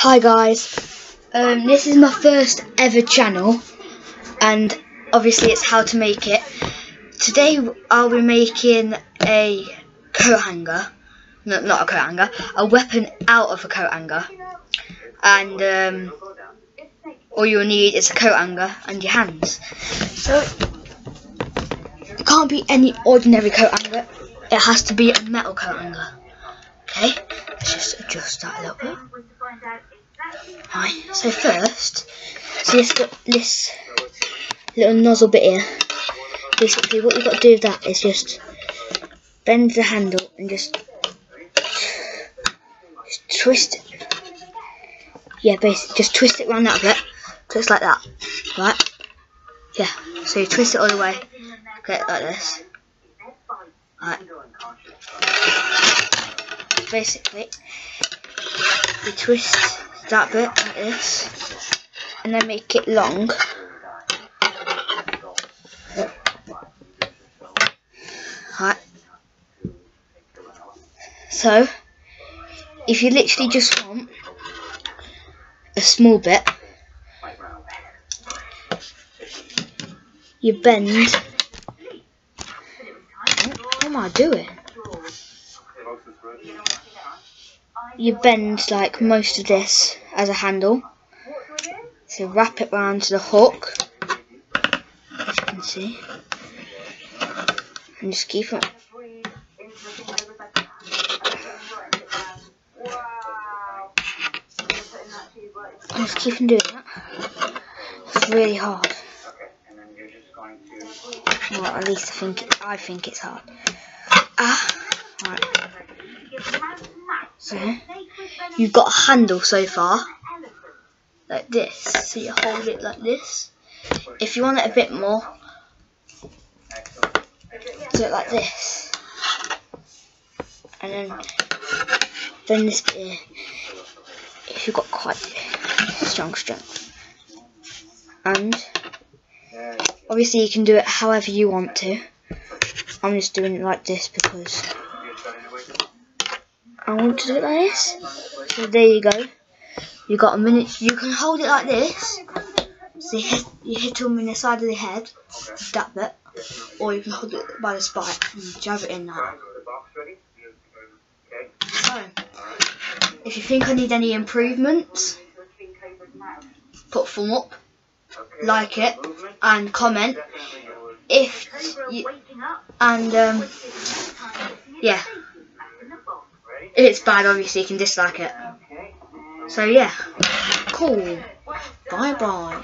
Hi guys, um, this is my first ever channel and obviously it's how to make it. Today I'll be making a coat hanger, no, not a coat hanger, a weapon out of a coat hanger and um, all you'll need is a coat hanger and your hands. So it can't be any ordinary coat hanger, it has to be a metal coat hanger. Okay, let's just adjust that a little bit. Right, so first, see this, this little nozzle bit here. Basically, what you've got to do with that is just bend the handle and just, just twist it. Yeah, basically, just twist it around that bit. Twist like that, right? Yeah, so you twist it all the way, get like this. Right. Basically, you twist that bit like this and then make it long. Right. So if you literally just want a small bit you bend. What am I doing you bend like most of this as a handle. So wrap it round to the hook, as you can see, and just keep it. Just keep on doing that. It's really hard. Well, at least I think it, I think it's hard. Ah. So, you've got a handle so far, like this, so you hold it like this. If you want it a bit more, do it like this. And then, then this bit here, if you've got quite strong strength. And, obviously you can do it however you want to. I'm just doing it like this because I want to do it like this. So there you go. You got a minute. You can hold it like this. So you hit, you hit them in the side of the head, that bit, or you can hold it by the spike and jab it in there. So, if you think I need any improvements, put thumb up, like it, and comment. If you, and um, yeah. If it's bad, obviously you can dislike it. So yeah, cool. Bye bye.